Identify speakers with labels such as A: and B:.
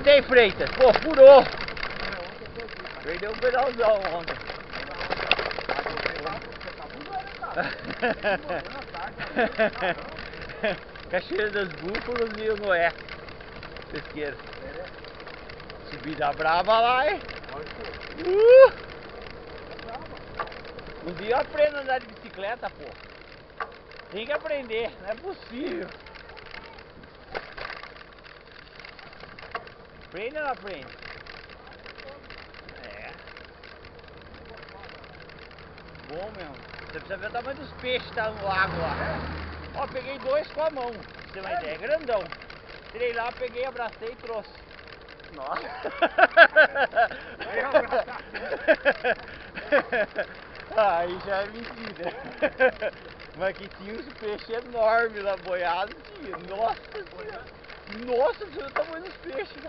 A: tem Freitas? Pô, furou. Perdeu um pedalzão ontem. Cachoeira dos Búfalos e o Noé. Pesqueiro. Subida brava lá, hein? Uh! Um dia eu aprendo a andar de bicicleta, pô. Tem que aprender, não é possível. Aprende ou não aprende? É. Bom mesmo. Você precisa ver o tamanho dos peixes que tá no lago lá. Ó, peguei dois com a mão, pra você uma ideia. Grandão. Tirei lá, peguei, abracei e trouxe. Nossa. Aí já é mentira. Mas que tinha uns peixes enormes lá boiados, tinha. Nossa senhora. Nossa, você o tamanho dos peixes,